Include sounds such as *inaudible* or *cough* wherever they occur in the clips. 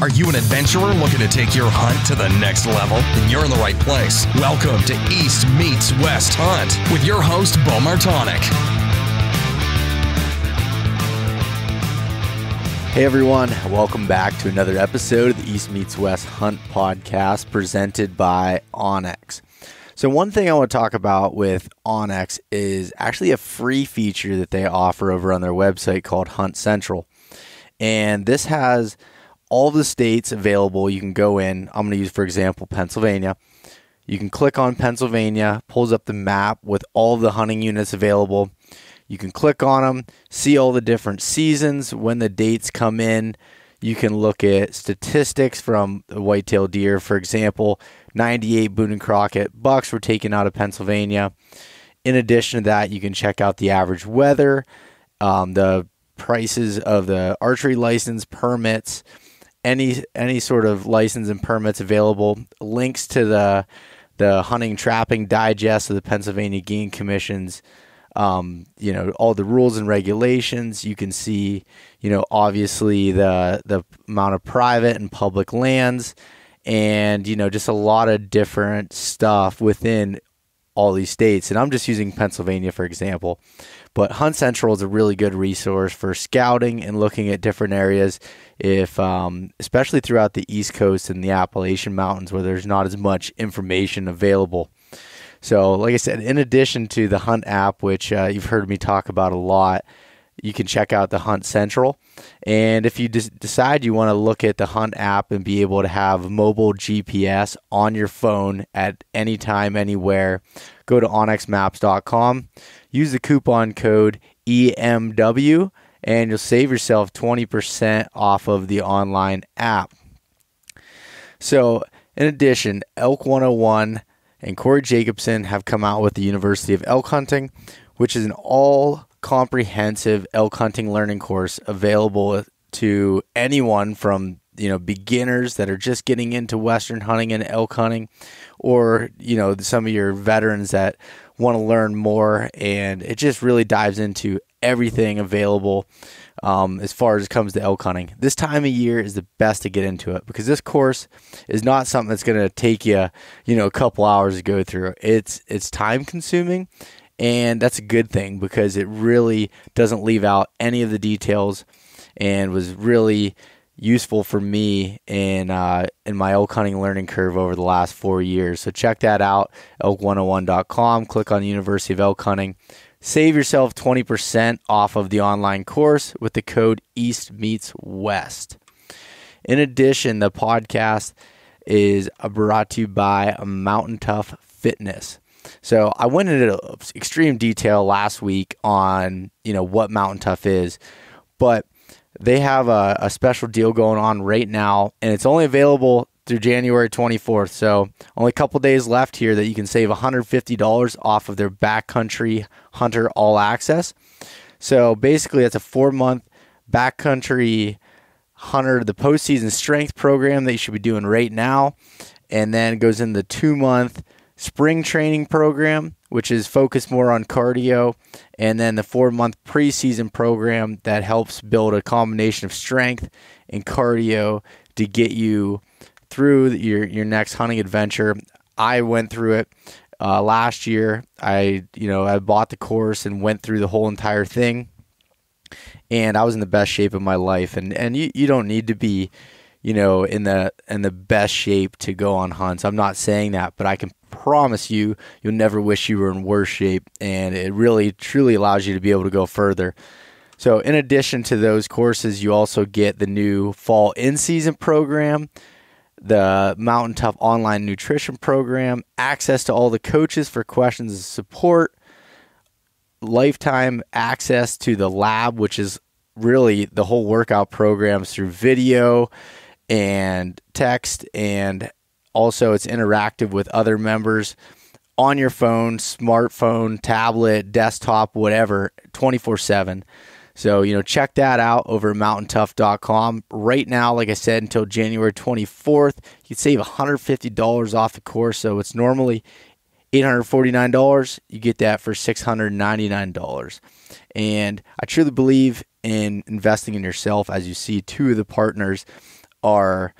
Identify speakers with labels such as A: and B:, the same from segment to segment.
A: Are you an adventurer looking to take your hunt to the next level? Then you're in the right place. Welcome to East Meets West Hunt with your host, Beau Martonik.
B: Hey everyone, welcome back to another episode of the East Meets West Hunt podcast presented by onX. So, one thing I want to talk about with onX is actually a free feature that they offer over on their website called Hunt Central. And this has all the states available. You can go in. I'm going to use, for example, Pennsylvania. You can click on Pennsylvania, pulls up the map with all the hunting units available. You can click on them, see all the different seasons, when the dates come in. You can look at statistics from the whitetail deer. For example, 98 Boone and Crockett bucks were taken out of Pennsylvania. In addition to that, you can check out the average weather, um, the prices of the archery license permits, any any sort of license and permits available, links to the the hunting trapping digest of the Pennsylvania Game Commission's um, you know all the rules and regulations. You can see, you know, obviously the the amount of private and public lands, and you know just a lot of different stuff within all these states. And I'm just using Pennsylvania for example. But Hunt Central is a really good resource for scouting and looking at different areas. If, um, especially throughout the East Coast and the Appalachian Mountains, where there's not as much information available. So, like I said, in addition to the Hunt app, which uh, you've heard me talk about a lot, you can check out the Hunt Central. And if you des- decide you want to look at the Hunt app and be able to have mobile GPS on your phone at any time, anywhere, go to onxmaps.com use the coupon code EMW and you'll save yourself 20% off of the online app. So, in addition, Elk 101 and Corey Jacobsen have come out with the University of Elk Hunting, which is an all comprehensive elk hunting learning course available to anyone from you know beginners that are just getting into western hunting and elk hunting or you know some of your veterans that want to learn more and it just really dives into everything available um, as far as it comes to elk hunting this time of year is the best to get into it because this course is not something that's going to take you you know a couple hours to go through it's it's time consuming and that's a good thing because it really doesn't leave out any of the details and was really useful for me in uh, in my elk hunting learning curve over the last four years. So check that out, elk101.com. Click on University of Elk Hunting. Save yourself 20% off of the online course with the code East Meets West. In addition, the podcast is brought to you by Mountain Tough Fitness. So I went into extreme detail last week on you know what Mountain Tough is, but they have a, a special deal going on right now, and it's only available through January 24th. So only a couple days left here that you can save $150 off of their backcountry hunter all access. So basically, that's a four month backcountry hunter the postseason strength program that you should be doing right now, and then goes in the two month spring training program, which is focused more on cardio, and then the four month preseason program that helps build a combination of strength and cardio to get you through your, your next hunting adventure. I went through it uh, last year. I, you know, I bought the course and went through the whole entire thing. And I was in the best shape of my life. And, and you, you don't need to be, you know, in the in the best shape to go on hunts. I'm not saying that, but I can promise you, you'll never wish you were in worse shape, and it really truly allows you to be able to go further. So, in addition to those courses, you also get the new fall in season program, the Mountain Tough online nutrition program, access to all the coaches for questions and support, lifetime access to the lab, which is really the whole workout programs through video and text and also it's interactive with other members on your phone, smartphone, tablet, desktop, whatever, 24/7. So, you know, check that out over at mountaintough.com. Right now, like I said, until January 24th, you can save $150 off the course. So it's normally $849. You get that for $699. And I truly believe in investing in yourself as you see two of the partners are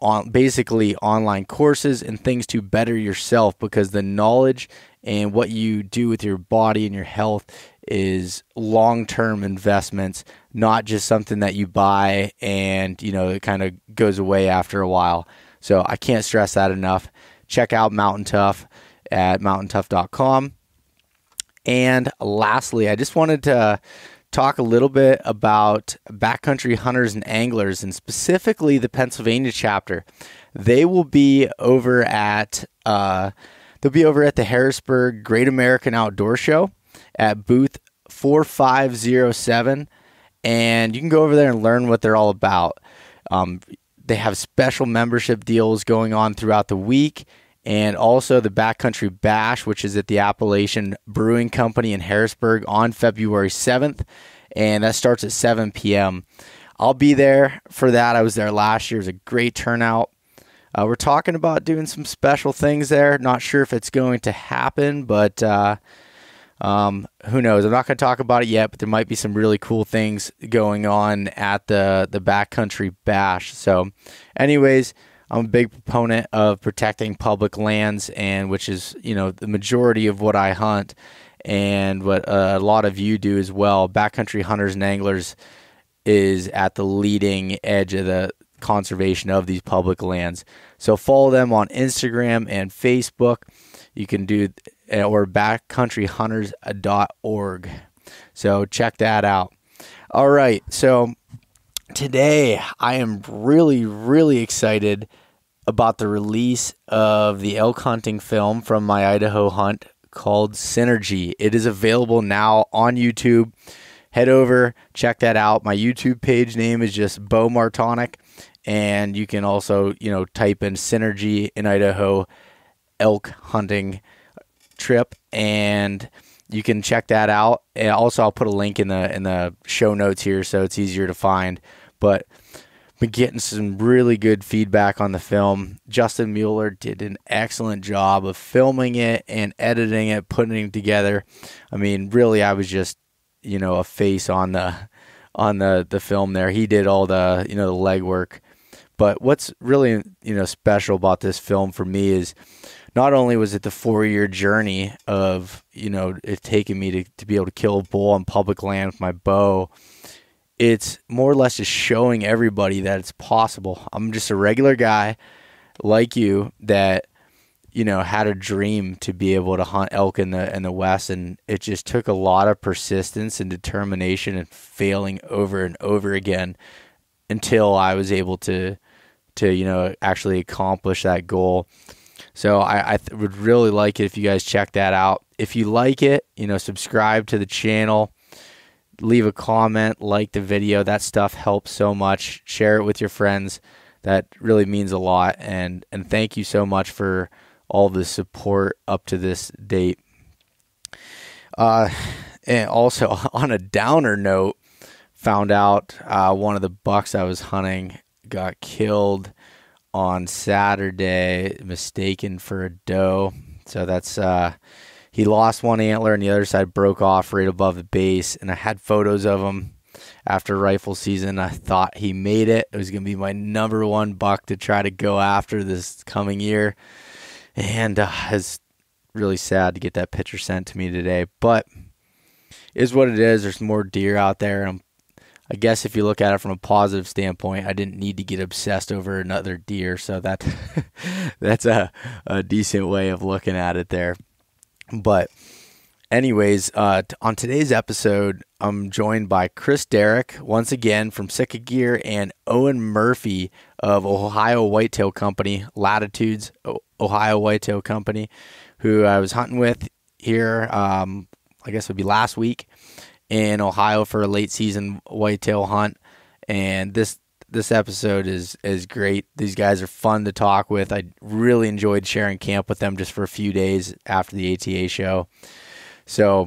B: on basically online courses and things to better yourself because the knowledge and what you do with your body and your health is long-term investments not just something that you buy and you know it kind of goes away after a while. So i can't stress that enough. Check out mountain tough at mountaintough.com and lastly i just wanted to talk a little bit about backcountry hunters and anglers, and specifically the Pennsylvania chapter. They will be over at uh, they'll be over at the Harrisburg Great American Outdoor Show at booth four five zero seven, and you can go over there and learn what they're all about. Um, they have special membership deals going on throughout the week and also the Backcountry Bash, which is at the Appalachian Brewing Company in Harrisburg on February 7th, and that starts at 7 p.m. I'll be there for that. I was there last year. It was a great turnout. Uh, we're talking about doing some special things there. Not sure if it's going to happen, but uh, um, who knows? I'm not going to talk about it yet, but there might be some really cool things going on at the the Backcountry Bash. So, anyways, I'm a big proponent of protecting public lands, and which is you know the majority of what I hunt, and what uh, a lot of you do as well. Backcountry hunters and anglers is at the leading edge of the conservation of these public lands. So follow them on Instagram and Facebook. You can do eh, or backcountryhunters.org. So check that out. All right, so today I am really, really excited about the release of the elk hunting film from my Idaho hunt called Synergy. It is available now on YouTube. Head over, check that out. My YouTube page name is just Beau Martonik, and you can also, you know, type in Synergy in Idaho elk hunting trip and you can check that out. And also, I'll put a link in the in the show notes here, so it's easier to find. But been getting some really good feedback on the film. Justin Mueller did an excellent job of filming it and editing it, putting it together. I mean, really, I was just you know a face on the on the the film there. He did all the you know the legwork. But what's really you know special about this film for me is not only was it the four year journey of you know it taking me to, to be able to kill a bull on public land with my bow it's more or less just showing everybody that it's possible. I'm just a regular guy like you that you know had a dream to be able to hunt elk in the in the west and it just took a lot of persistence and determination and failing over and over again until i was able to to you know actually accomplish that goal. So I, I th- would really like it if you guys check that out. If you like it, you know, subscribe to the channel, leave a comment, like the video. That stuff helps so much. Share it with your friends. That really means a lot. And and thank you so much for all the support up to this date. Uh, and also *laughs* on a downer note, found out uh, one of the bucks I was hunting got killed on Saturday, mistaken for a doe. So that's uh, he lost one antler and the other side broke off right above the base. And I had photos of him after rifle season. I thought he made it. It was going to be my number one buck to try to go after this coming year. And uh, it's really sad to get that picture sent to me today. But is what it is. There's more deer out there. I guess if you look at it from a positive standpoint, I didn't need to get obsessed over another deer, so that *laughs* that's a, a decent way of looking at it there. But anyways, uh, t- on today's episode, I'm joined by Chris Derrick once again from Sitka Gear and Owen Murphy of Ohio Whitetail Company, Latitudes Ohio Whitetail Company, who I was hunting with here. Um, I guess it would be last week in Ohio for a late season whitetail hunt. And this this episode is is great. These guys are fun to talk with. I really enjoyed sharing camp with them just for a few days after the ATA show. So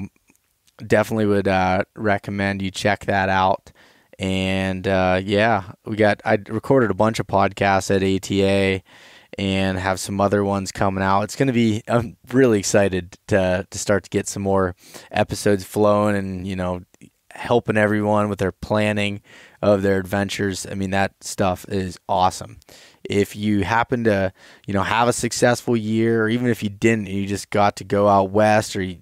B: definitely would uh, recommend you check that out. And uh, yeah, we got I recorded a bunch of podcasts at ATA and have some other ones coming out. It's going to be I'm really excited to to start to get some more episodes flowing and you know helping everyone with their planning. Of their adventures. I mean, that stuff is awesome. If you happen to, you know, have a successful year, or even if you didn't, you just got to go out west, or you,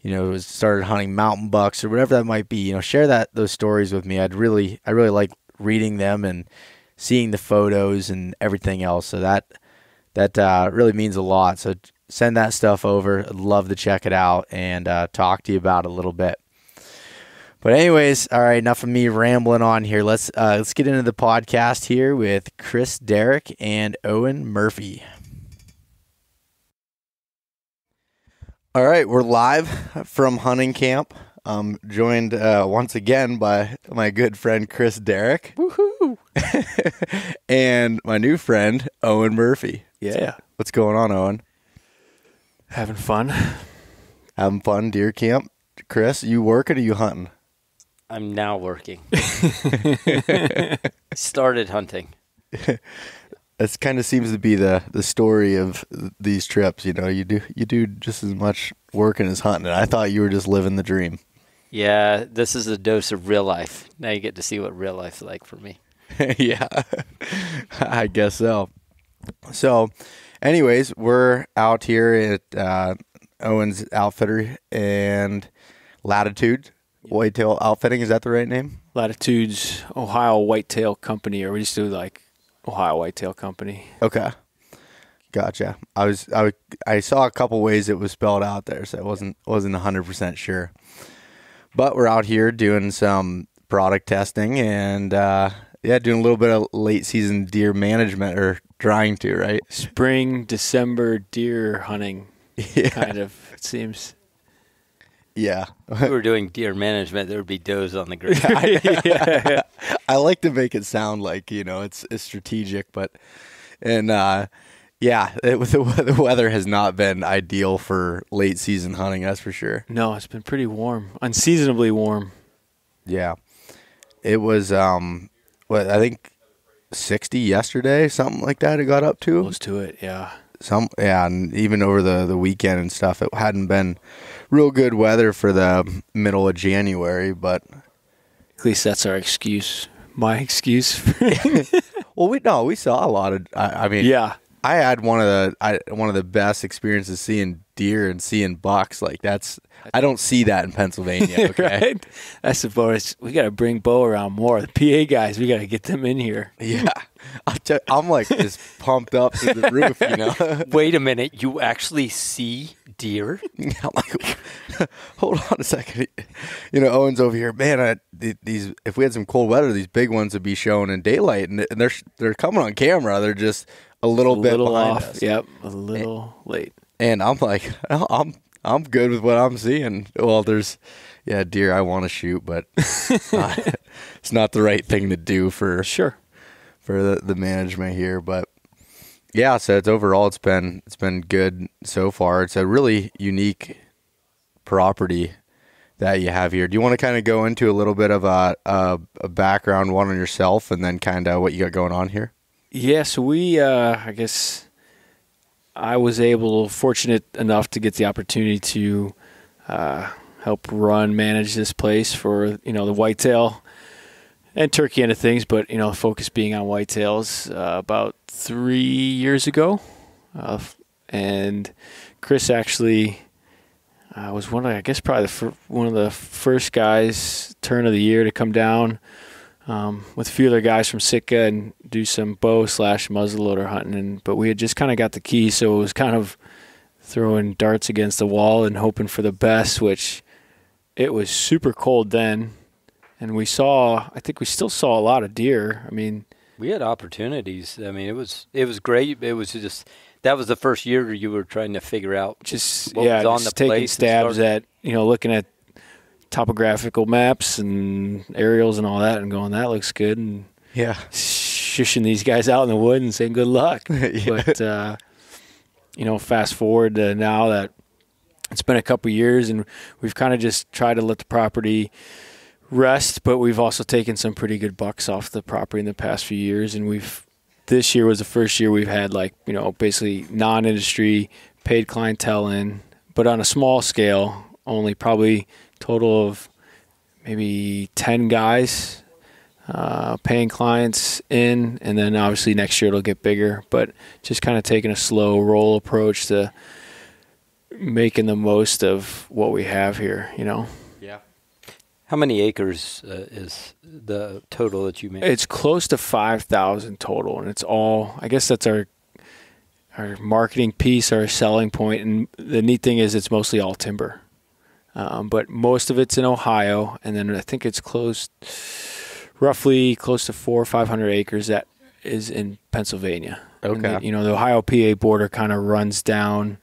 B: you know, started hunting mountain bucks or whatever that might be, you know, share that those stories with me. I'd really, I really like reading them and seeing the photos and everything else. So that that uh, really means a lot. So send that stuff over. I'd love to check it out and uh, talk to you about it a little bit. But anyways, all right, enough of me rambling on here. Let's uh, let's get into the podcast here with Chris Derrick and Owen Murphy. All right, we're live from hunting camp. I'm joined uh, once again by my good friend Chris Derrick.
C: Woohoo! *laughs*
B: and my new friend Owen Murphy.
C: Yeah.
B: What's going on, Owen?
C: Having fun.
B: Having fun, deer camp. Chris, you working or you hunting?
D: I'm now working. *laughs* Started hunting.
B: This kind of seems to be the, the story of these trips. You know, you do you do just as much working as hunting. And I thought you were just living the dream.
D: Yeah, this is a dose of real life. Now you get to see what real life's like for me. *laughs*
B: yeah, I guess so. So, anyways, we're out here at uh, Owens Outfitter and Latitude Whitetail Outfitting. Is that the right name?
C: Latitudes Ohio Whitetail Company, or we just do like Ohio Whitetail Company.
B: Okay. Gotcha. I was I, I saw a couple ways it was spelled out there, so I wasn't wasn't hundred percent sure. But we're out here doing some product testing and uh, yeah, doing a little bit of late season deer management or trying to, right?
C: Spring, December deer hunting, *laughs*
B: Yeah.
C: kind of, it seems.
B: Yeah.
D: If we were doing deer management, there would be does on the *laughs* ground.
C: yeah. *laughs*
B: I like to make it sound like you know it's, it's strategic, but and uh, yeah, it, *laughs* the, the weather has not been ideal for late season hunting. That's for sure.
C: No, it's been pretty warm, unseasonably warm.
B: Yeah, it was. Um, what I think sixty yesterday, something like that. It got up to
C: Close to it, yeah.
B: Some. Yeah, and even over the the weekend and stuff, it hadn't been real good weather for the middle of January, but
C: At least that's our excuse. My *laughs* excuse. *laughs*
B: well, we no, we saw a lot of. I, I mean,
C: yeah.
B: I had one of the I, one of the best experiences seeing deer and seeing bucks. Like that's I don't see that in Pennsylvania. *laughs* Okay,
C: right? That's the bonus. We got to bring Beau around more. The PA guys, we got to get them in here.
B: yeah, *laughs* I'm, like just pumped up to the roof. You know, *laughs*
D: Wait a minute, you actually see deer? *laughs*
B: I'm like, hold on a second. You know, Owen's over here. Man, I, these if we had some cold weather, these big ones would be shown in daylight, and, and they're they're coming on camera. They're just a little
C: A
B: bit
C: little off.
B: us.
C: Yep, a little late.
B: And I'm like, I'm I'm good with what I'm seeing. Well, there's yeah, deer I want to shoot, but it's not, uh, it's not the right thing to do for
C: Sure.
B: For the, the management here. But yeah, so it's overall it's been it's been good so far. It's a really unique property that you have here. Do you want to kind of go into a little bit of a, a, a background one on yourself and then kind of what you got going on here?
C: Yes, we, uh, I guess, I was able, fortunate enough to get the opportunity to uh, help run, manage this place for you know the whitetail and turkey of things, but you know, focus being on whitetails uh, about three years ago, uh, and Chris actually uh, was one of, I guess, probably fir- one of the first guys turn of the year to come down um, with a few other guys from Sitka and do some bow slash muzzleloader hunting. And, but we had just kind of got the key, so it was kind of throwing darts against the wall and hoping for the best. Which it was super cold then, and we saw. I think we still saw a lot of deer. I mean,
D: We had opportunities. I mean, it was it was great. It was just that was the first year you were trying to figure out.
C: just
D: What
C: yeah,
D: was on
C: just
D: the
C: taking
D: place
C: stabs at you know looking at topographical maps and aerials and all that, and going that looks good and.
B: Yeah.
C: shushing these guys out in the wood and saying good luck. *laughs*
B: Yeah.
C: But uh, you know, fast forward to now that it's been a couple years and we've kind of just tried to let the property rest, but we've also taken some pretty good bucks off the property in the past few years, and we've this year was the first year we've had like you know basically non-industry paid clientele in, but on a small scale, only probably total of maybe ten guys uh, paying clients in, and then obviously next year it'll get bigger. But just kind of taking a slow roll approach to making the most of what we have here. You know.
D: How many acres uh, is the total that you made?
C: it's close to five thousand total, and it's all. I guess that's our our marketing piece, our selling point, and the neat thing is it's mostly all timber. Um, but most of it's in Ohio, and then I think it's close, roughly close to four or five hundred acres that is in Pennsylvania.
B: Okay.
C: the- you know, the Ohio PA border kind of runs down.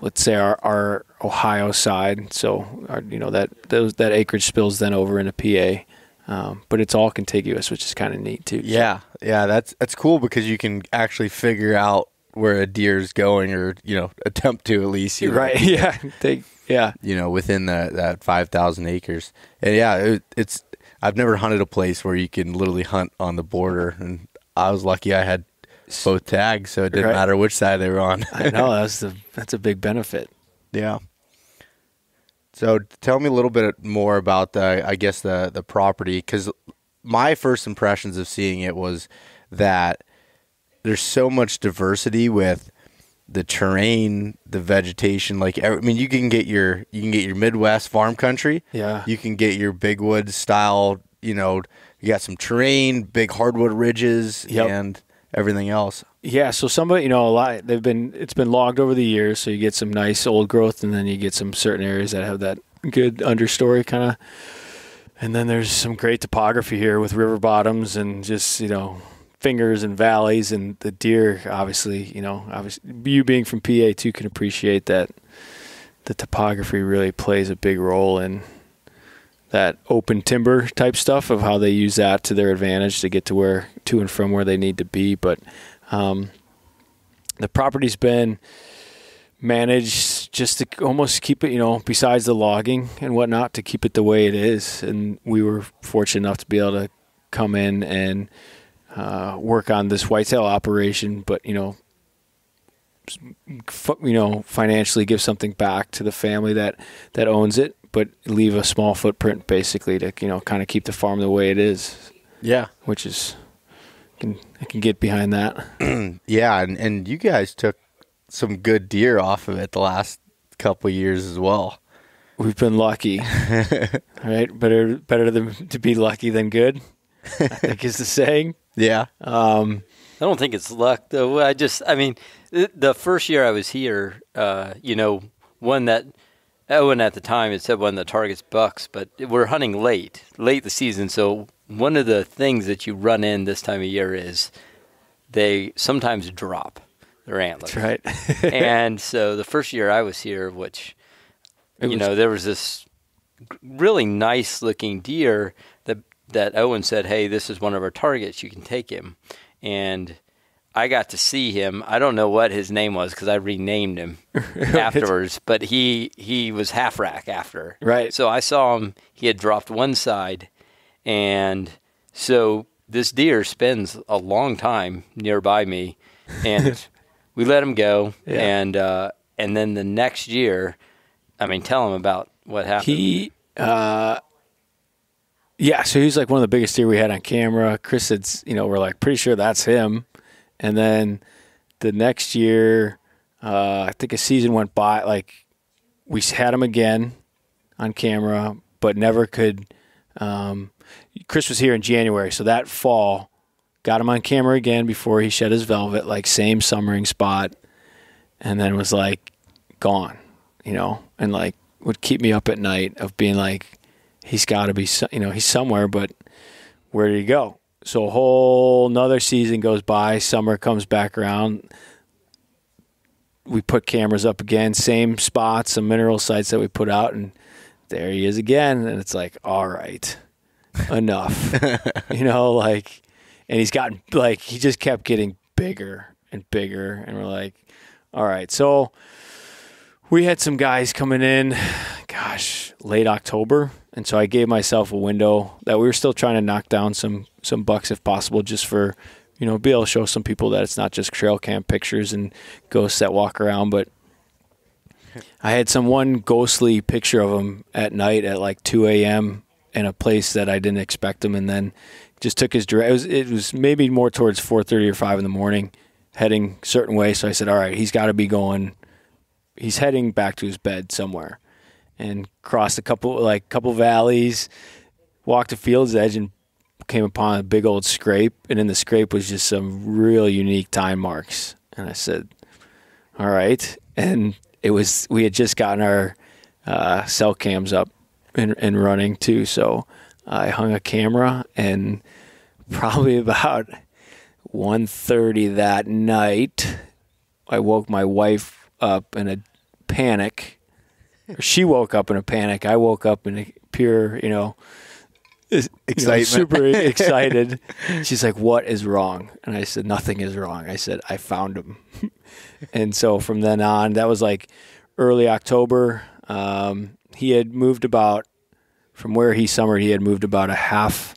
C: Let's say our, our Ohio side, so our, you know that those that acreage spills then over into PA, um, but it's all contiguous, which is kind of neat too.
B: Yeah, yeah, that's that's cool because you can actually figure out where a deer is going, or you know, attempt to at least. You know,
C: right. *laughs* Yeah, they, yeah,
B: You know, within that that five thousand acres, and yeah, it, it's. I've never hunted a place where you can literally hunt on the border, and I was lucky I had both tags, so it didn't
C: Right.
B: matter which side they were on.
C: I know that's *laughs* the that's a big benefit.
B: Yeah. So tell me a little bit more about the, I guess the the property, because my first impressions of seeing it was that there's so much diversity with the terrain, the vegetation. Like I mean, you can get your you can get your Midwest farm country.
C: Yeah.
B: You can get your big woods style. You know, you got some terrain, big hardwood ridges,
C: Yep.
B: and everything else.
C: Yeah, so somebody, you know, a lot they've been it's been logged over the years, so you get some nice old growth, and then you get some certain areas that have that good understory kind of, and then there's some great topography here with river bottoms and just you know fingers and valleys, and the deer obviously, you know, obviously you being from PA too can appreciate that the topography really plays a big role in that open timber type stuff of how they use that to their advantage to get to where to and from where they need to be, but um, the property's been managed just to almost keep it, you know, besides the logging and whatnot, to keep it the way it is. And we were fortunate enough to be able to come in and uh, work on this whitetail operation, but you know, you know, financially give something back to the family that that owns it, but leave a small footprint basically to you know kind of keep the farm the way it is,
B: Yeah.
C: which is can I can get behind that. *clears throat*
B: Yeah, and, and you guys took some good deer off of it the last couple years as well.
C: We've been lucky, *laughs* right? Better better than to be lucky than good. I *laughs* think is the saying.
B: Yeah.
C: Um,
D: I don't think it's luck though. I just, I mean, the first year I was here, uh, you know, one that Owen at the time had said one of the targets bucks, but we're hunting late, late the season. So one of the things that you run in this time of year is they sometimes drop their antlers.
C: that's right. *laughs*
D: and so the first year I was here, which
C: It
D: you
C: was-
D: know, there was this really nice looking deer that that Owen said, "Hey, this is one of our targets. You can take him." And I got to see him. I don't know what his name was because I renamed him *laughs* afterwards, but he he was half rack after.
C: Right.
D: So I saw him. He had dropped one side, and so this deer spends a long time nearby me, and *laughs* we let him go.
C: Yeah.
D: And uh, and then the next year, I mean, tell him about what happened.
C: He, uh, yeah, so he's like one of the biggest deer we had on camera. Chris said, you know, we're like pretty sure that's him. And then the next year, uh, I think a season went by. Like we had him again on camera, but never could. Um, Chris was here in January, so that fall got him on camera again before he shed his velvet, like same summering spot, and then was like gone, you know, and like would keep me up at night of being like, he's got to be, you know, he's somewhere, but where did he go? So a whole another season goes by. Summer comes back around. We put cameras up again, same spots, some mineral sites that we put out, and there he is again. And it's like, all right, enough, *laughs* you know, like, and he's gotten like he just kept getting bigger and bigger, and we're like, all right, so we had some guys coming in, gosh, late October, and so I gave myself a window that we were still trying to knock down some some bucks if possible, just for you know be able to show some people that it's not just trail cam pictures and ghosts that walk around, but *laughs* I had some one ghostly picture of him at night at like 2 a.m. in a place that I didn't expect him, and then just took his direct. It was, it was maybe more towards four thirty or five in the morning, heading certain way. So I said, "All right, he's got to be going. He's heading back to his bed somewhere." And crossed a couple like couple valleys, walked to Field's Edge, and came upon a big old scrape. And in the scrape was just some real unique time marks. And I said, "All right." And it was we had just gotten our uh, cell cams up and, and running too. So I hung a camera and probably *laughs* about 1.30 that night, I woke my wife up in a panic. She woke up in a panic. I woke up in a pure, you know,
B: Excitement.
C: you *laughs* know, super *laughs* excited. She's like, "What is wrong?" And I said, "Nothing is wrong." I said, "I found him." *laughs* and so from then on, that was like early October. Um, he had moved about from where he summered. He had moved about a half,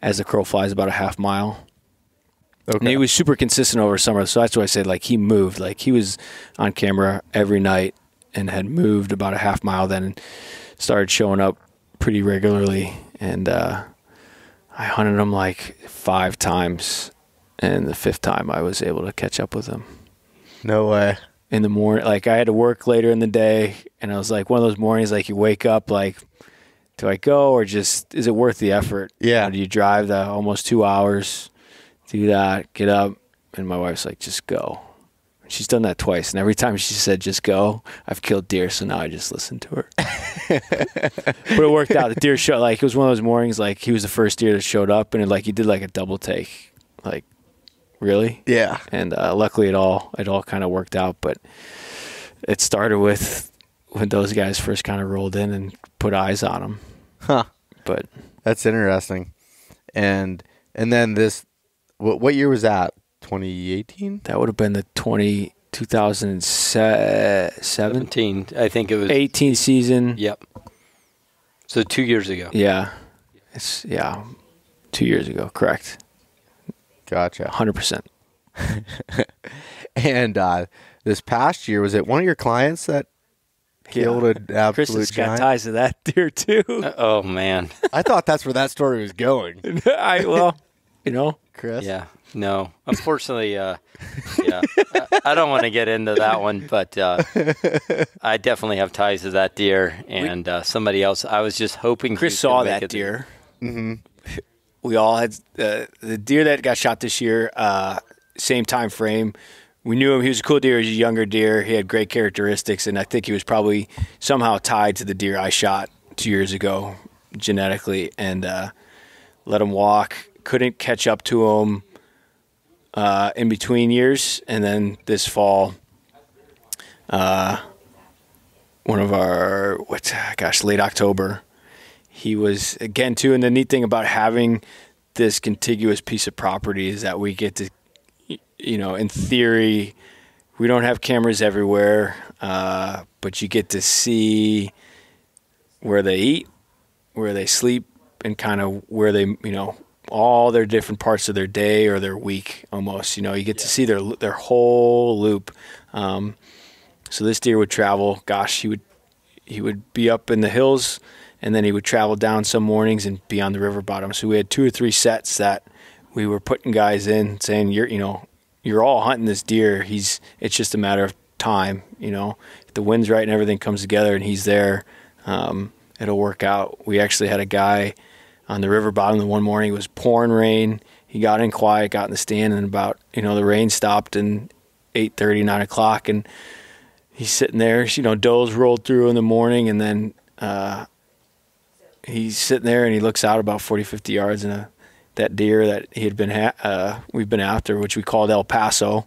C: as the crow flies, about a half mile.
B: Okay.
C: And he was super consistent over summer. So that's why I said like he moved. Like he was on camera every night and had moved about a half mile. Then started showing up pretty regularly. And uh, I hunted him like five times. And the fifth time I was able to catch up with him
B: no way.
C: in the morning. Like I had to work later in the day, and I was like one of those mornings like you wake up like, do I go or just is it worth the effort?
B: Yeah.
C: Know, do you drive the almost two hours, do that, get up, and my wife's like, just go. She's done that twice, and every time she said just go, I've killed deer, so now I just listen to her. *laughs* but it worked out. The deer showed like it was one of those mornings like he was the first deer that showed up, and it, like he did like a double take, like really
B: Yeah.
C: and uh, luckily it all it all kind of worked out. But it started with when those guys first kind of rolled in and put eyes on him.
B: Huh.
C: But
B: That's interesting. And and then this, what what year was that? 2018.
C: that would have been the 20, 2007,
D: 17, I think it was.
C: 18 season.
D: Yep. So two years ago.
C: Yeah, it's yeah, two years ago. Correct,
B: Gotcha.
C: hundred percent. *laughs*
B: And uh, this past year, was it one of your clients that killed an
C: Chris
B: absolute
C: has got
B: giant?
C: ties to that *laughs* deer too.
D: Oh man. *laughs*
B: I thought that's where that story was going.
C: I well, you know,
B: Chris.
D: Yeah. No. Unfortunately, uh, yeah. I, I don't want to get into that one, but uh, I definitely have ties to that deer and uh, somebody else. I was just hoping
C: Chris saw that deer. Mm-hmm. We all had uh, the deer that got shot this year. Uh, same time frame. We knew him. He was a cool deer. He was a younger deer. He had great characteristics, and I think he was probably somehow tied to the deer I shot two years ago genetically. And uh, let him walk. Couldn't catch up to him uh, in between years, and then this fall, uh, one of our what? Gosh, late October he was again too and the neat thing about having this contiguous piece of property is that we get to you know in theory we don't have cameras everywhere uh, but you get to see where they eat where they sleep and kind of where they you know all their different parts of their day or their week almost you know you get to see their their whole loop um, so this deer would travel gosh he would he would be up in the hills and then he would travel down some mornings and be on the river bottom. So we had two or three sets that we were putting guys in saying you're you know, you're all hunting this deer. He's it's just a matter of time, you know. If the wind's right and everything comes together and he's there, um, it'll work out. We actually had a guy on the river bottom the one morning it was pouring rain. He got in quiet, got in the stand and about you know, the rain stopped and eight thirty, nine o'clock and he's sitting there. You know, does rolled through in the morning, and then uh, he's sitting there and he looks out about 40, 50 yards, and a, that deer that he had been ha- uh, we've been after, which we called El Paso,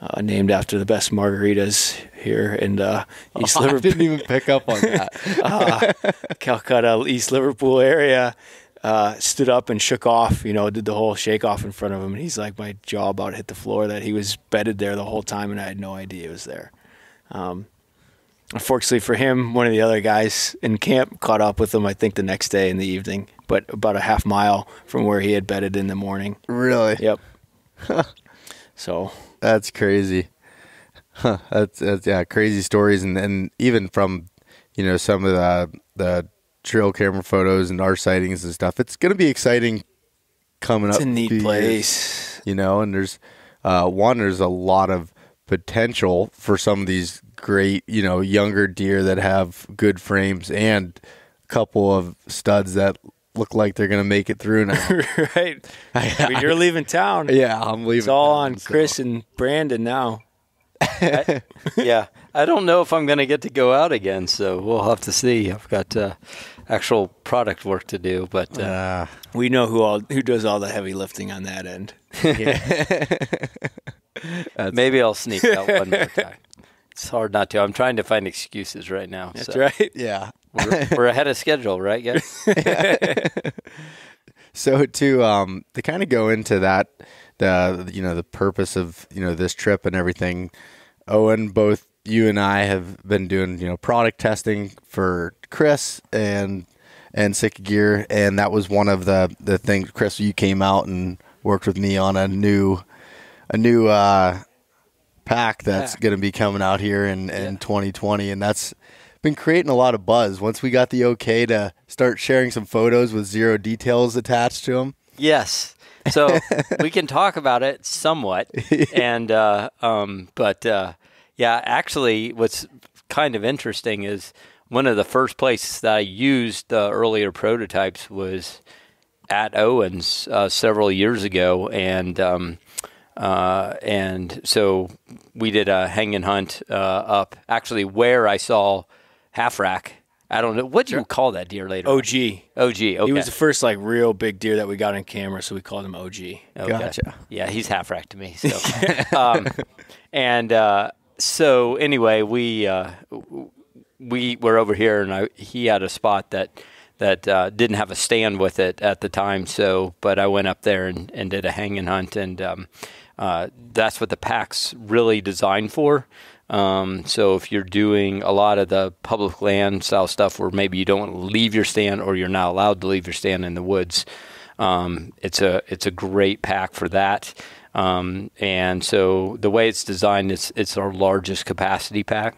C: uh, named after the best margaritas here in uh, East
B: I
C: Liverpool,
B: didn't even pick up on that. *laughs*
C: Calcutta, East Liverpool area. Uh, stood up and shook off, you know, did the whole shake off in front of him. And he's like, my jaw about hit the floor that he was bedded there the whole time, and I had no idea it was there. Um, unfortunately for him, one of the other guys in camp caught up with him, I think, the next day in the evening, but about a half mile from where he had bedded in the morning.
B: really?
C: Yep. so,
B: That's crazy. Huh, that's, that's yeah, crazy stories, and and even from you know some of the the trail camera photos and our sightings and stuff. It's going to be exciting coming
C: It's
B: up.
C: It's a neat
B: few years,
C: place.
B: you know. And there's uh, one. There's a lot of potential for some of these great, you know, younger deer that have good frames and a couple of studs that look like they're going to make it through now. *laughs*
C: right. I mean, you're leaving town. *laughs*
B: yeah, I'm leaving.
C: It's all
B: town,
C: on
B: so-
C: Chris and Brandon now. *laughs*
D: yeah, I don't know if I'm going to get to go out again, so we'll have to see. I've got uh, actual product work to do, but uh,
B: Uh,
C: We know who all who does all the heavy lifting on that end. *laughs*
D: maybe I'll sneak out one more *laughs* time. It's hard not to. I'm trying to find excuses right now.
C: That's
D: so
C: right.
B: yeah.
D: We're, we're ahead of schedule, right, guys? *laughs*
B: So to um to kind of go into that the you know the purpose of you know this trip and everything, Owen, both you and I have been doing you know product testing for Chris and and Sitka Gear, and that was one of the the things. Chris, you came out and worked with me on a new a new uh, pack that's going to be coming out here in in 2020, and that's been creating a lot of buzz. Once we got the okay to start sharing some photos with zero details attached to them.
D: Yes. So *laughs* we can talk about it somewhat, *laughs* and uh, um, but uh, yeah, actually, what's kind of interesting is one of the first places that I used the earlier prototypes was at Owens uh, several years ago, and um, uh, and so we did a hang and hunt uh, up actually where I saw half rack. I don't know what do you call that deer later.
C: OG.
D: OG. Okay.
C: He was the first like real big deer that we got on camera, so we called him OG.
D: Okay.
B: Gotcha.
D: Yeah, he's half racked to me. So, *laughs* um, and uh, so anyway, we uh, we were over here, and I, he had a spot that that uh, didn't have a stand with it at the time. So, but I went up there and, and did a hang and hunt, and um, uh, that's what the pack's really designed for. Um, so if you're doing a lot of the public land style stuff where maybe you don't want to leave your stand or you're not allowed to leave your stand in the woods, um, it's a it's a great pack for that. Um, and so the way it's designed, it's it's our largest capacity pack.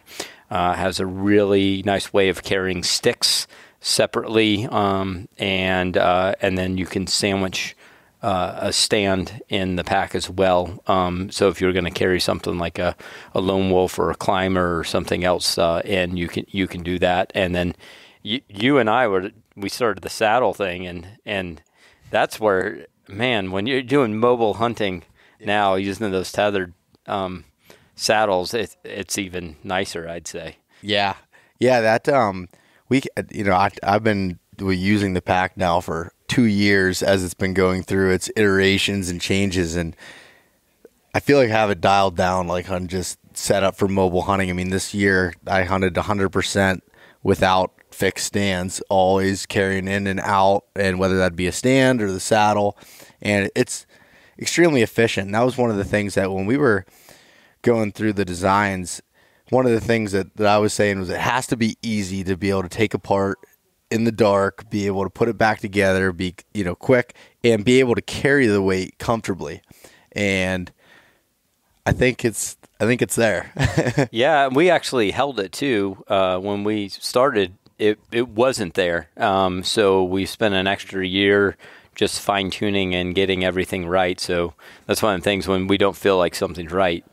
D: Uh, has a really nice way of carrying sticks separately, um, and uh, and then you can sandwich uh, a stand in the pack as well. Um, so if you're going to carry something like a, a lone wolf or a climber or something else uh, in, you can you can do that. And then you, you and I were we started the saddle thing, and and that's where man when you're doing mobile hunting now using those tethered um, saddles, it, it's even nicer, I'd say.
B: Yeah, yeah. That um, we you know I I've been using the pack now for two years as it's been going through its iterations and changes, and I feel like I have it dialed down, like on just set up for mobile hunting. I mean, this year I hunted 100 percent without fixed stands, always carrying in and out, and whether that be a stand or the saddle, and it's extremely efficient. That was one of the things that when we were going through the designs, one of the things that, that I was saying was it has to be easy to be able to take apart in the dark, be able to put it back together, be you know quick, and be able to carry the weight comfortably. And I think it's I think it's there. *laughs*
D: Yeah, we actually held it too uh, when we started. It it wasn't there, um, so we spent an extra year just fine tuning and getting everything right. So that's one of the things when we don't feel like something's right,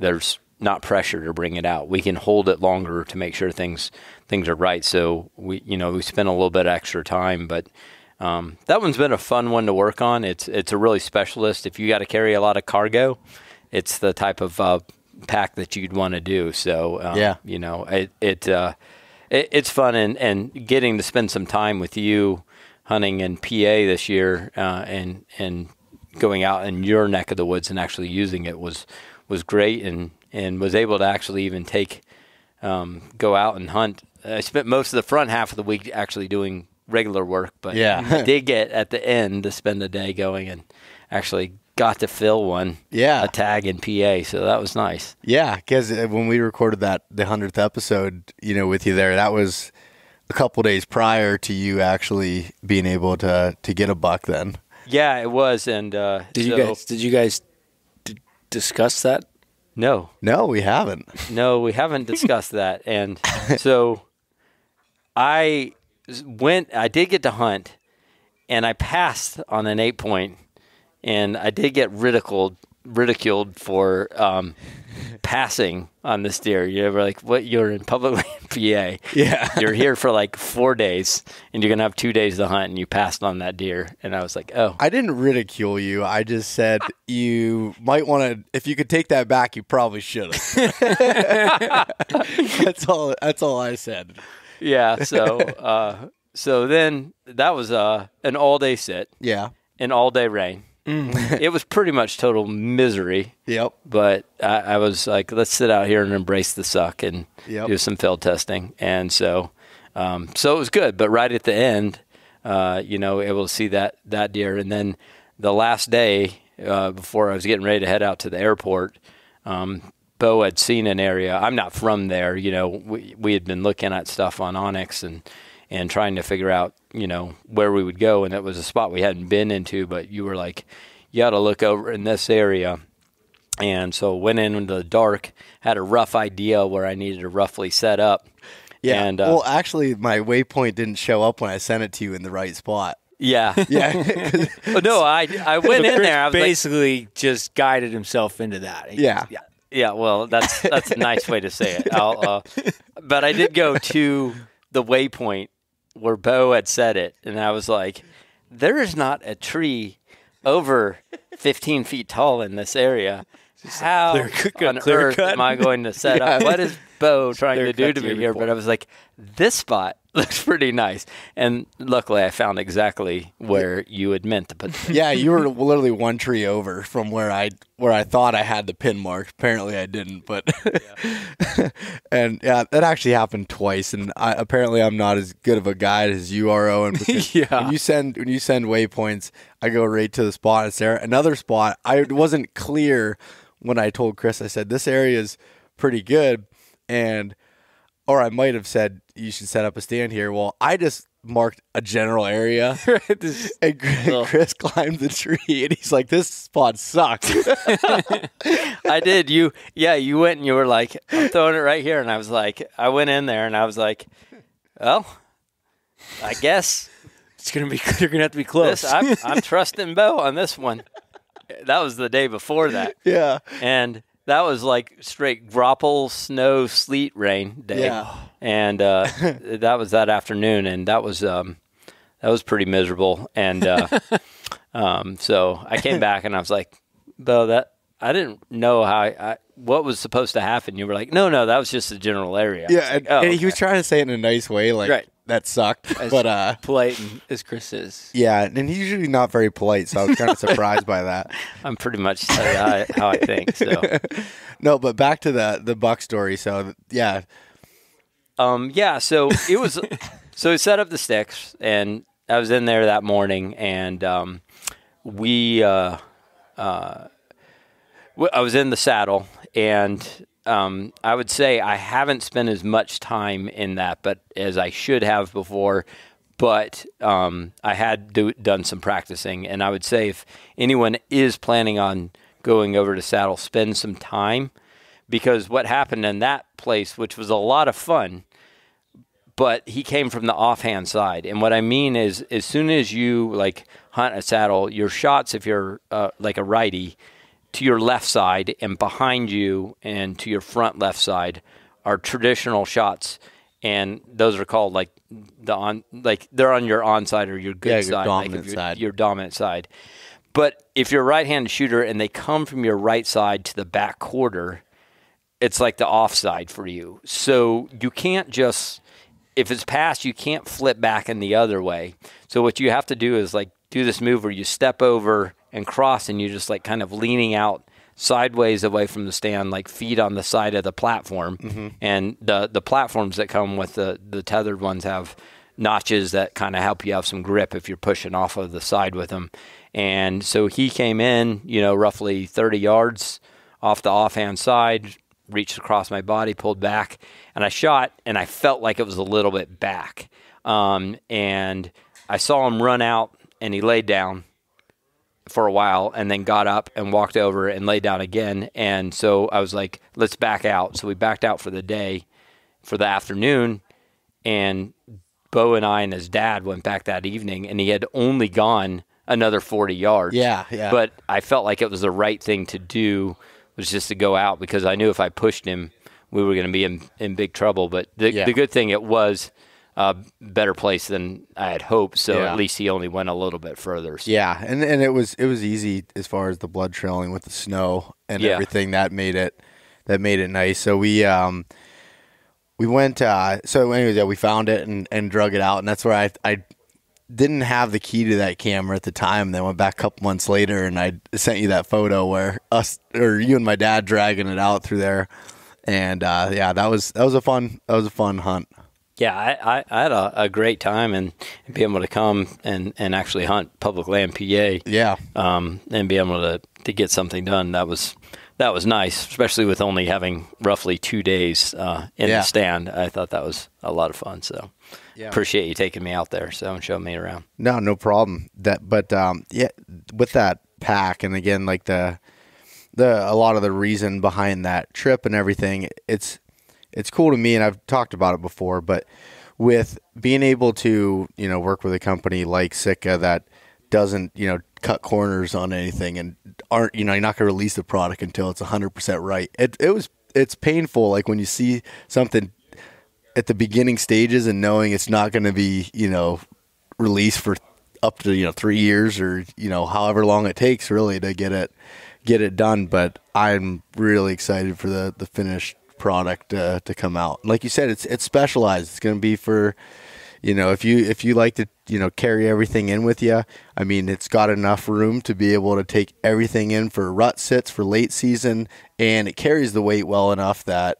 D: there's not pressure to bring it out. We can hold it longer to make sure things things are right. So we you know we spent a little bit extra time, but. Um, that one's been a fun one to work on. It's it's a really specialist. If you got to carry a lot of cargo, it's the type of uh, pack that you'd want to do. So um,
B: Yeah.
D: you know, it it, uh, it it's fun and and getting to spend some time with you hunting in PA this year uh, and and going out in your neck of the woods and actually using it was was great and and was able to actually even take um, go out and hunt. I spent most of the front half of the week actually doing regular work, but
B: Yeah. *laughs*
D: I did get at the end to spend a day going and actually got to fill one
B: Yeah.
D: a tag in PA, so that was nice.
B: yeah, because when we recorded that the hundredth episode, you know, with you there, that was a couple days prior to you actually being able to to get a buck. Then
D: Yeah, it was, and uh,
C: Did you guys did you guys d- discuss that?
D: No,
B: no, we haven't.
D: no, we haven't discussed *laughs* that, and so I went. I did get to hunt, and I passed on an eight point, and I did get ridiculed ridiculed for um, passing on this deer. You ever like what? You're in public *laughs* land, PA.
B: Yeah.
D: You're here for like four days, and you're gonna have two days to hunt, and you passed on that deer. And I was like, oh,
B: I didn't ridicule you. I just said you might want to. If you could take that back, you probably should have. *laughs* that's all. That's all I said.
D: yeah. So, uh, so then that was uh, an all day sit,
B: Yeah.
D: an all day rain. *laughs* it was pretty much total misery.
B: Yep.
D: but I, I was like, let's sit out here and embrace the suck and
B: Yep.
D: do some field testing. And so, um, so it was good. But right at the end, uh, you know, able to see that that deer, and then the last day uh, before I was getting ready to head out to the airport, um, Beau had seen an area. I'm not from there. You know, we we had been looking at stuff on onX and and trying to figure out, you know, where we would go. And it was a spot we hadn't been into, but you were like, you ought to look over in this area. And so went in in the dark, had a rough idea where I needed to roughly set up.
B: Yeah.
D: And, uh,
B: well, actually, my waypoint didn't show up when I sent it to you in the right spot.
D: Yeah. *laughs*
B: Yeah. *laughs*
D: No, I I went in *laughs* there. I was like,
C: basically just guided himself into that. He-
B: Yeah.
C: yeah.
D: Yeah, well, that's that's a nice way to say it. I'll, uh, but I did go to the waypoint where Beau had said it, and I was like, "There is not a tree over 15 feet tall in this area. How
C: clear cut-
D: on earth
C: cut.
D: am I going to set *laughs* up? What is Beau trying to do to me here?" But I was like, "This spot *laughs* looks pretty nice," and luckily, I found exactly where you had meant to put. *laughs* The
B: yeah, you were literally one tree over from where I where I thought I had the pin marked. Apparently, I didn't. But *laughs* and yeah, that actually happened twice. And I, apparently, I'm not as good of a guide as you are, Owen. Because
C: Yeah.
B: when you send when you send waypoints, I go right to the spot. It's there. Another spot. I wasn't clear when I told Chris. I said this area is pretty good, and or I might have said you should set up a stand here. Well, I just marked a general area. *laughs* And Chris, Chris climbed the tree and he's like, "This spot sucks." *laughs*
D: I did. You, yeah, you went and you were like, I'm throwing it right here. And I was like, I went in there and I was like, well, I guess
C: it's gonna be. *laughs* You're gonna have to be close.
D: this, I'm, I'm trusting Beau on this one. That was the day before that.
B: yeah,
D: And that was like straight grapple, snow, sleet, rain day.
B: Yeah.
D: And uh, *laughs* that was that afternoon. And that was, um, that was pretty miserable. And uh, *laughs* um, so I came back and I was like, Beau, that I didn't know how I, I what was supposed to happen. You were like, no, no, that was just the general area.
B: Yeah.
D: like,
B: And,
D: oh,
B: and he
D: okay.
B: was trying to say it in a nice way, like
C: Right.
B: That sucked.
C: As
B: but uh,
C: polite and, as Chris is.
B: yeah, and he's usually not very polite, so I was kind of surprised by that. *laughs*
D: I'm pretty much uh, how, I, how I think. So, *laughs*
B: No, but back to the the buck story. So yeah,
D: um, yeah. So it was. *laughs* so we set up the sticks, and I was in there that morning, and um, we. Uh, uh, I was in the saddle, and um, I would say I haven't spent as much time in that, but as I should have before. But um, I had do, done some practicing, and I would say if anyone is planning on going over to saddle, spend some time because what happened in that place, which was a lot of fun, but he came from the offhand side. And what I mean is, as soon as you like hunt a saddle, your shots, if you're uh, like a righty, to your left side and behind you and to your front left side are traditional shots. And those are called like the on, like they're on your on side or your good
B: Yeah, your
D: side,
B: dominant
D: you're-
B: side.
D: your dominant side. But if you're a right-handed shooter and they come from your right side to the back quarter, it's like the offside for you. So you can't just if it's passed, you can't flip back in the other way. So what you have to do is like do this move where you step over and cross, and you're just like kind of leaning out sideways away from the stand, like feet on the side of the platform. And the the platforms that come with the the tethered ones have notches that kind of help you have some grip if you're pushing off of the side with them. And so he came in, you know, roughly 30 yards off the offhand side, reached across my body, pulled back, and I shot, and I felt like it was a little bit back. Um, and I saw him run out, and he laid down for a while, and then got up and walked over and laid down again. And so I was like, let's back out. So we backed out for the day, for the afternoon, and Beau and I and his dad went back that evening, and he had only gone another 40 yards.
B: Yeah, yeah.
D: But I felt like it was the right thing to do was just to go out because I knew if I pushed him, we were going to be in, in big trouble. But the,
B: Yeah.
D: the good thing it was a better place than I had hoped. So
B: Yeah.
D: at least he only went a little bit further. So-
B: Yeah, and and it was it was easy as far as the blood trailing with the snow and
D: Yeah.
B: everything that made it that made it nice. So we um we went uh so anyways yeah we found it and and drug it out and that's where I I didn't have the key to that camera at the time. Then went back a couple months later and I sent you that photo where us or you and my dad dragging it out through there. And uh, yeah, that was that was a fun that was a fun hunt.
D: Yeah, I, I, I had a, a great time and be able to come and, and actually hunt public land PA.
B: Yeah,
D: um, and be able to, to get something done. That was that was nice, especially with only having roughly two days uh, in
B: Yeah.
D: the stand. I thought that was a lot of fun. So
B: Yeah.
D: appreciate you taking me out there so and showing me around.
B: No, no problem. That, but um, yeah, with that pack, and again, like the the a lot of the reason behind that trip and everything, it's it's cool to me, and I've talked about it before, but with being able to you know work with a company like Sitka that doesn't you know cut corners on anything and aren't you know you're not going to release the product until it's 100% right. It, it was it's painful like when you see something at the beginning stages and knowing it's not going to be you know released for up to you know three years or you know however long it takes really to get it get it done. But i'm really excited for the the finished product uh, to come out. Like you said it's it's specialized. It's going to be for you know if you if you like to you know carry everything in with you i mean it's got enough room to be able to take everything in for rut sits for late season and it carries the weight well enough that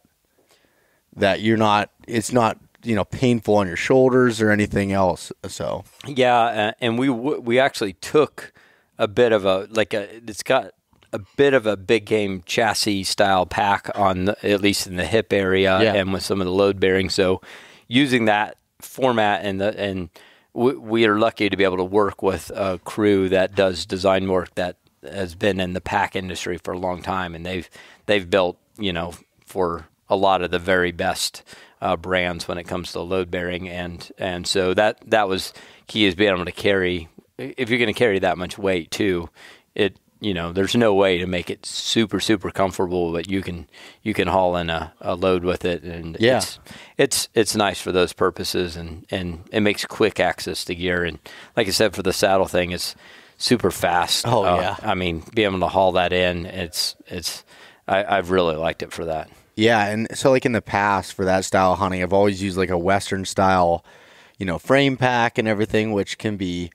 B: that you're not it's not you know painful on your shoulders or anything else. So.
D: Yeah, uh, and we w- we actually took a bit of a like a it's got a bit of a big game chassis style pack on the, at least in the hip area
B: Yeah.
D: and with some of the load bearing. So using that format and the and we, we are lucky to be able to work with a crew that does design work that has been in the pack industry for a long time, and they've they've built you know for a lot of the very best uh, brands when it comes to load bearing, and and so that that was key is being able to carry. If you're going to carry that much weight too, it you know there's no way to make it super super comfortable, but you can you can haul in a, a load with it, and
B: Yeah.
D: it's it's it's nice for those purposes, and and it makes quick access to gear, and like I said for the saddle thing, it's super fast.
B: Oh,
D: Uh,
B: yeah.
D: I mean, being able to haul that in, it's it's I, I've really liked it for that.
B: yeah and so like in the past for that style of hunting i've always used like a western style you know frame pack and everything which can be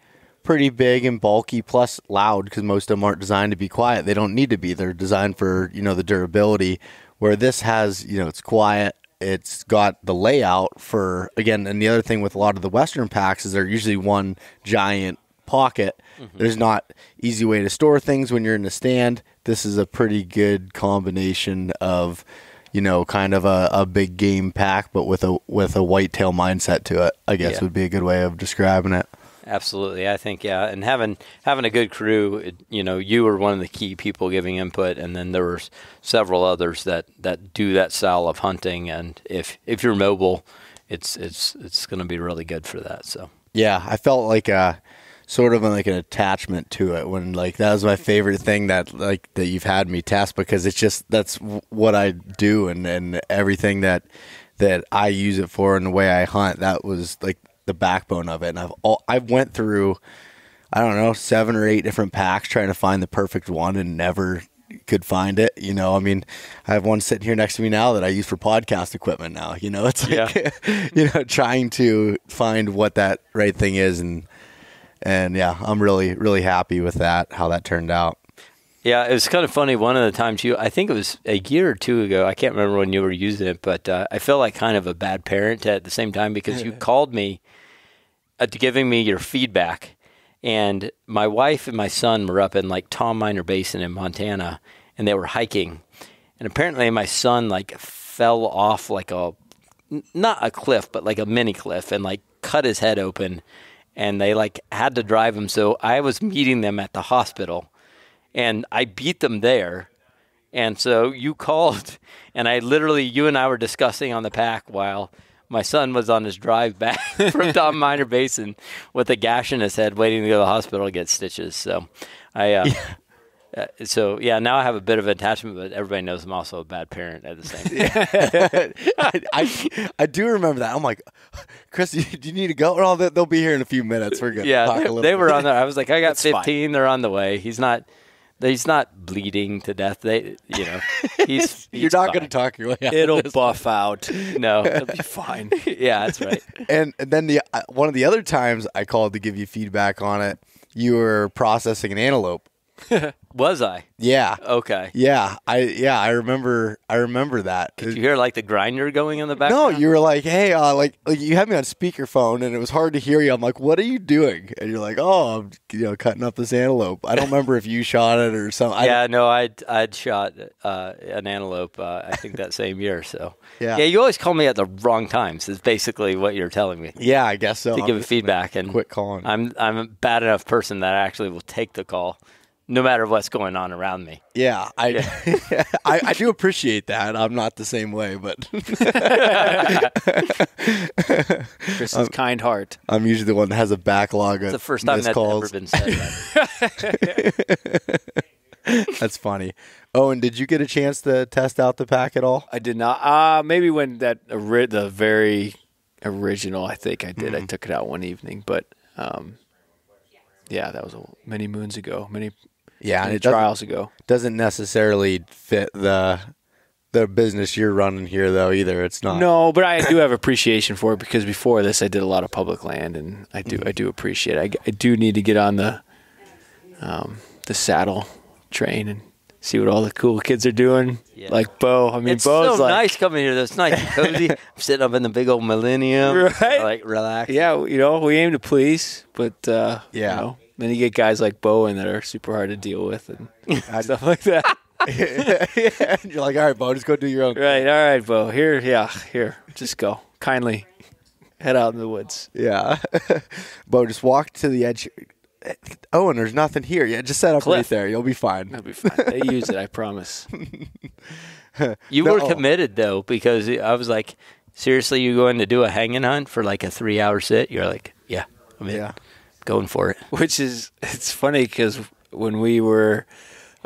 B: pretty big and bulky plus loud because most of them aren't designed to be quiet. They don't need to be. They're designed for you know the durability. Where this has you know it's quiet. It's got the layout for again and the other thing with a lot of the western packs is they're usually one giant pocket. Mm-hmm. There's not easy way to store things when you're in the stand. This is a pretty good combination of you know kind of a, a big game pack but with a with a whitetail mindset to it i guess
D: Yeah.
B: would be a good way of describing it
D: Absolutely, I think yeah, and having having a good crew, it, you know, you were one of the key people giving input, and then there were several others that that do that style of hunting, and if if you're mobile, it's it's it's going to be really good for that. So
B: Yeah, I felt like a sort of like an attachment to it when like that was my favorite thing that like that you've had me test because it's just that's what I do and and everything that that I use it for and the way I hunt that was like the backbone of it and I've all I've went through I don't know seven or eight different packs trying to find the perfect one and never could find it. You know, I mean, I have one sitting here next to me now that I use for podcast equipment now. You know, *laughs* it's like *laughs* you know, trying to find what that right thing is and and yeah, I'm really really happy with that how that turned out.
D: Yeah, it was kind of funny. One of the times you, I think it was a year or two ago. I can't remember when you were using it, but uh, I felt like kind of a bad parent at the same time because you *laughs* called me, Uh, giving me your feedback, and my wife and my son were up in like Tom Miner Basin in Montana, and they were hiking, and apparently my son like fell off like a not a cliff, but like a mini cliff, and like cut his head open, and they like had to drive him. So I was meeting them at the hospital and I beat them there. And so you *laughs* called, and I literally, you and I were discussing on the pack while my son was on his drive back *laughs* from Tom Miner Basin with a gash in his head, waiting to go to the hospital to get stitches. So, I. Uh, uh, so yeah, now I have a bit of attachment, but everybody knows I'm also a bad parent at the same *laughs* time.
B: I, I, I do remember that. I'm like, Chris, do you, do you need to go? Or Oh, they- they'll be here in a few minutes. We're good.
D: yeah,
B: Talk a
D: they,
B: little
D: they
B: bit.
D: were on there. I was like, I got
C: It's fine.
D: 15. They're on the way. He's not. He's not bleeding to death. They, you know, *laughs* he's.
B: You're not going to talk your way out.
C: It'll buff out.
D: No. *laughs*
C: It'll be fine. *laughs*
D: yeah, that's right.
B: And, and then the uh, one of the other times I called to give you feedback on it, you were processing an antelope. *laughs*
D: Was I?
B: Yeah.
D: Okay.
B: Yeah, I yeah, I remember I remember that.
D: Did you hear like the grinder going in the background?
B: no, you were like, "Hey, uh, like, like you had me on speakerphone, and it was hard to hear you." I'm like, "What are you doing?" And you're like, "Oh, I'm you know cutting up this antelope." I don't remember if you shot it or something. I
D: yeah, no, I'd I'd shot uh, an antelope. Uh, I think that same year. So *laughs*
B: Yeah.
D: yeah, you always call me at the wrong times. Is basically what you're telling me
B: yeah, I guess so.
D: to
B: I'm
D: give feedback. And
B: quit calling.
D: I'm I'm a bad enough person that I actually will take the call, no matter what's going on around me.
B: yeah, I, *laughs* I I do appreciate that. I'm not the same way, but *laughs*
C: Chris's kind heart.
B: I'm usually the one that has a backlog of
D: the first time
B: missed
D: that's
B: calls.
D: ever been said. That. *laughs*
B: That's funny. Oh, and did you get a chance to test out the pack at all?
C: I did not. Uh, maybe when that ori- the very original, I think I did. I took it out one evening, but um, yeah, that was a, many moons ago, many,
B: Yeah, and
C: many
B: it doesn't,
C: trials ago.
B: doesn't necessarily fit the the business you're running here, though. Either it's not.
C: No, but I do have appreciation for it because before this, I did a lot of public land, and I do I do appreciate. It. I, I do need to get on the um, the saddle train and see what all the cool kids are doing.
D: Yeah.
C: Like Beau. I mean,
D: it's
C: Beau's
D: so
C: like,
D: nice coming here. It's nice and cozy. *laughs* I'm sitting up in the big old Millennium,
C: Right?
D: Like relax.
C: yeah, you know, we aim to please, but uh,
B: Yeah.
C: you know, then you get guys like Beau in that are super hard to deal with and stuff like that.
B: And *laughs* *laughs* you're like, all right, Beau, just go do your own.
C: right, all right, Beau. Here, yeah, here, just go kindly. Head out in the woods.
B: Yeah, *laughs* Beau, just walk to the edge. Oh, and there's nothing here. Yeah, just set up right there. You'll be fine.
C: That'll be fine. They use it, I promise.
D: You
B: No.
D: were committed though because I was like, seriously, you going to do a hanging hunt for like a three hour sit? You're like, yeah, I'm in.
B: Yeah.
D: Going for it. *laughs*
C: Which is it's funny because when we were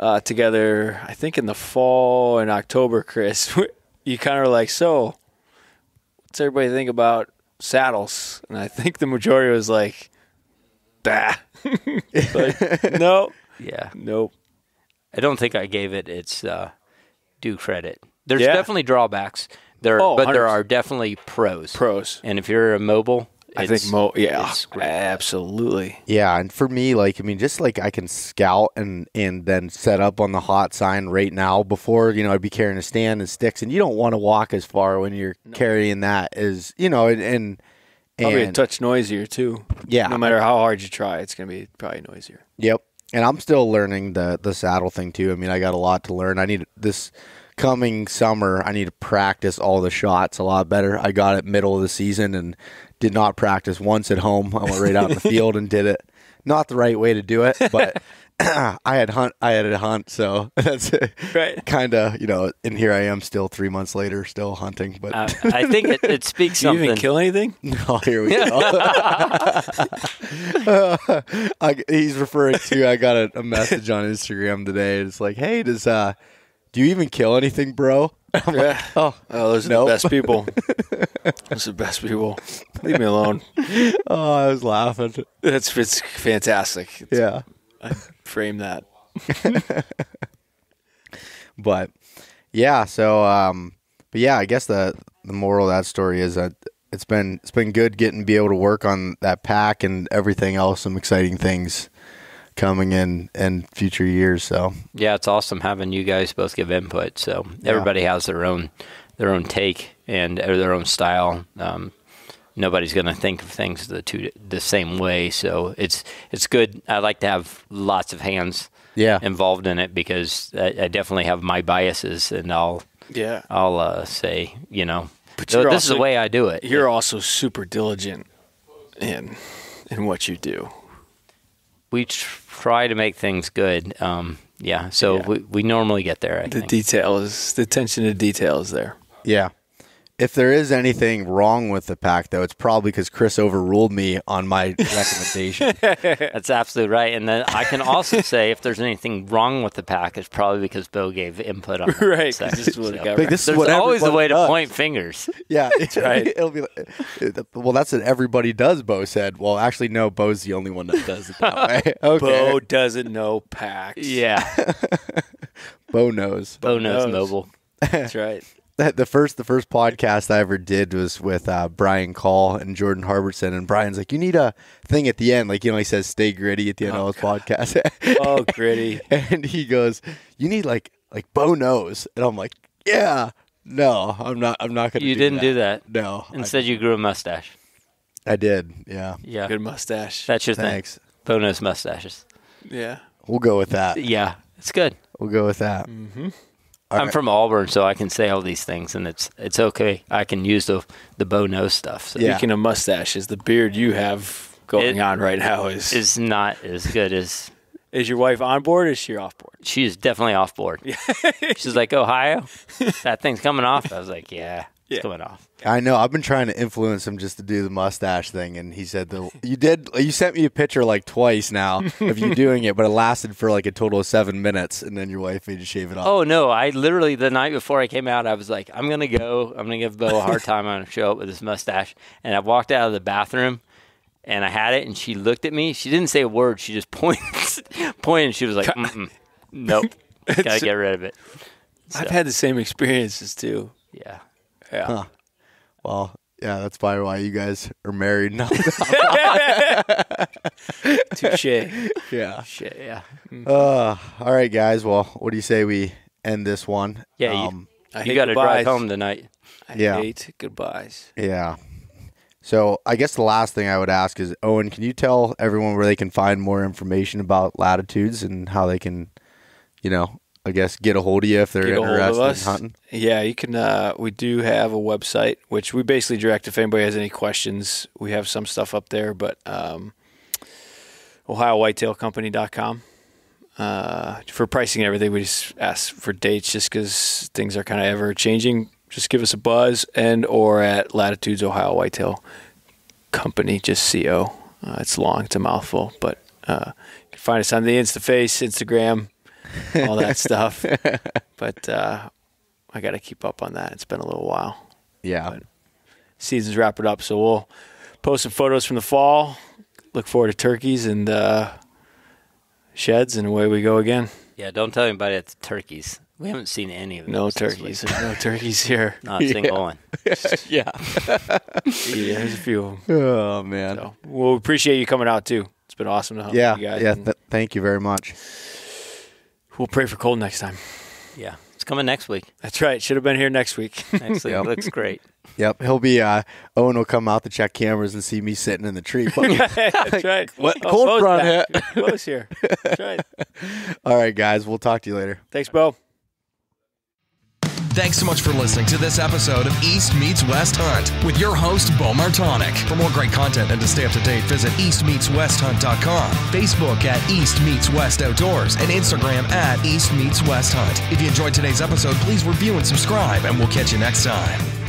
C: uh, together, I think in the fall in October, Chris, *laughs* you kind of were like, so what's everybody think about saddles? And I think the majority was like, bah. *laughs* like, no,
D: Yeah,
C: nope.
D: I don't think I gave it its uh, due credit. There's
C: Yeah.
D: definitely drawbacks there,
C: Oh,
D: but there
C: 100%.
D: are definitely pros.
C: Pros.
D: And if you're a mobile,
C: I think mo yeah, absolutely.
B: Yeah, and for me, like I mean, just like I can scout and and then set up on the hot sign right now. Before you know, I'd be carrying a stand and sticks, and you don't want to walk as far when you're carrying that as you know, and and,
C: Probably a
B: and
C: touch noisier too.
B: Yeah.
C: No matter how hard you try, it's gonna be probably noisier.
B: Yep. And I'm still learning the the saddle thing too. I mean, I got a lot to learn. I need this coming summer. I need to practice all the shots a lot better. I got it middle of the season and did not practice once at home. I went right out in the field and did it. Not the right way to do it, but *laughs* *clears throat* I had hunt. I had a hunt, so *laughs* that's
C: Right.
B: kind of you know. And here I am, still three months later, still hunting. But
D: Uh, I think it, it speaks
C: Do *laughs* you
D: something.
C: even kill anything?
B: Oh, here we go. I, he's referring to. I got a, a message on Instagram today. It's like, hey, does uh, do you even kill anything, bro? I'm like,
C: Yeah.
B: oh,
C: Oh, those are
B: Nope.
C: the best people. *laughs* those are the best people. Leave me alone.
B: oh, I was laughing.
C: That's it's fantastic. It's-
B: Yeah,
C: I frame that. *laughs*
B: but yeah. So, um, but yeah, I guess the the moral of that story is that it's been it's been good getting to be able to work on that pack and everything else. Some exciting things coming in in future years. So
D: Yeah, it's awesome having you guys both give input. So everybody has their own their own take and or their own style. Um, nobody's going to think of things the two the same way. So it's it's good. I like to have lots of hands
B: yeah,
D: involved in it because I, I definitely have my biases, and I'll
C: Yeah.
D: I'll uh, say you know
C: But
D: "Th-
C: you're
D: this is the way I do it.
C: You're also super diligent in in what you do.
D: we tr- try to make things good. Um, yeah, so
C: Yeah.
D: We, we normally get there. I
C: The
D: think.
C: detail is the attention to detail is there.
B: Yeah. If there is anything wrong with the pack, though, it's probably because Chris overruled me on my *laughs* recommendation.
D: That's absolutely right. And then I can also say if there's anything wrong with the pack, it's probably because Beau gave input on it. *laughs*
C: Right, 'cause
D: So-
C: this is what it got
B: Like, this is
D: There's
B: what
D: always a
B: everybody
D: way to
B: does.
D: point fingers.
B: Yeah, *laughs* that's
C: right.
B: It'll be like, well, that's what everybody does. Beau said. Well, actually, no. Beau's the only one that does it that way. Okay,
C: Beau doesn't know packs.
D: Yeah.
B: Bo knows.
D: Bo knows
C: knows.
D: mobile.
C: That's right.
B: That- the first the first podcast I ever did was with uh, Brian Call and Jordan Harbertson, and Brian's like, "You need a thing at the end, like you know, he says stay gritty at the end
C: Oh,
B: of his podcast."
C: Oh, *laughs* gritty.
B: and he goes, "You need like like Bo knows," and I'm like, "Yeah, no, I'm not. I'm not gonna."
D: You
B: do
D: didn't
B: that.
D: do that.
B: No, I-
D: Instead, you grew a mustache.
B: I, did. Yeah,
D: Yeah.
C: Good mustache.
D: That's your
B: thanks.
D: thing. Bo knows mustaches.
C: Yeah.
B: We'll go with that.
D: Yeah. It's good.
B: We'll go with that.
C: Mm-hmm.
B: All
D: I'm
B: right.
D: from Auburn, so I can say all these things, and it's it's okay. I can use the the Bo knows stuff. So
B: Yeah.
C: Speaking of mustaches, the beard you have going
D: It
C: on right now is, is
D: not as good as Is
C: your wife on board or is she off board?
D: she is definitely off board. *laughs* She's like Ohio, that thing's coming off. I was like, yeah, it's
C: Yeah.
D: coming off.
B: I know. I've been trying to influence him just to do the mustache thing, and he said the *laughs* you did. You sent me a picture like twice now of you *laughs* doing it, but it lasted for like a total of seven minutes, and then your wife made you shave it off.
D: Oh no! I literally the night before I came out, I was like, I'm gonna go. I'm gonna give Beau a hard *laughs* time. I'm gonna show up with this mustache. And I walked out of the bathroom, and I had it, and she looked at me. She didn't say a word. She just pointed, pointed. She was like, Mm-mm, Nope, gotta get rid of it.
C: I've had the same experiences too.
D: yeah.
C: Yeah.
B: Huh. Well, yeah, that's probably why you guys are married now. *laughs* *laughs*
C: Touche.
B: yeah.
C: Shit.
D: Yeah.
B: Uh, all right, guys. Well, what do you say we end this one?
D: Yeah, you-
B: Um,
C: I
D: You got to
C: goodbyes.
D: drive home tonight.
C: I
B: Yeah.
C: hate goodbyes.
B: yeah. So I guess the last thing I would ask is, Owen, can you tell everyone where they can find more information about latitudes and how they can, you know, I guess get a hold of you if they're
C: Get a hold of
B: interested in hunting?
C: Yeah, you can. Uh, we do have a website, which we basically direct if anybody has any questions. We have some stuff up there, but um, OhioWhitetailCompany.com. Uh, for pricing and everything, we just ask for dates just because things are kind of ever changing. Just give us a buzz and or at Latitudes Ohio Whitetail Company, just CO. Uh, it's long, it's a mouthful, but uh, you can find us on the InstaFace, Instagram, *laughs* all that stuff. *laughs* But uh, I got to keep up on that. It's been a little while.
B: Yeah.
C: But- Season's wrapping up, so we'll post some photos from the fall. Look forward to turkeys and uh, sheds, and away we go again.
D: Yeah. Don't tell anybody it's turkeys. We haven't seen any of them.
C: No turkeys. There's no turkeys *laughs* here.
D: Not a single one.
B: yeah.
C: Yeah, there's a few of them.
B: Oh man.
C: So, we'll appreciate you coming out too. It's been awesome to help
B: yeah.
C: you guys.
B: Yeah. Th- thank you very much.
C: We'll pray for cold next time.
D: Yeah. It's coming next week.
C: That's right. Should have been here next week. *laughs*
D: Next week
B: Yep.
D: looks great.
B: Yep. He'll be. uh Owen will come out to check cameras and see me sitting in the tree. *laughs*
C: That's *laughs* right.
B: What?
C: Oh,
B: Cold
C: Bo's
B: front
C: back. Beau's here. That's right.
B: All right, guys. We'll talk to you later.
C: Thanks, Beau.
A: Thanks so much for listening to this episode of East Meets West Hunt with your host, Beau Martonik. For more great content and to stay up to date, visit eastmeetswesthunt.com, Facebook at East Meets West Outdoors, and Instagram at East Meets West Hunt. If you enjoyed today's episode, please review and subscribe, and we'll catch you next time.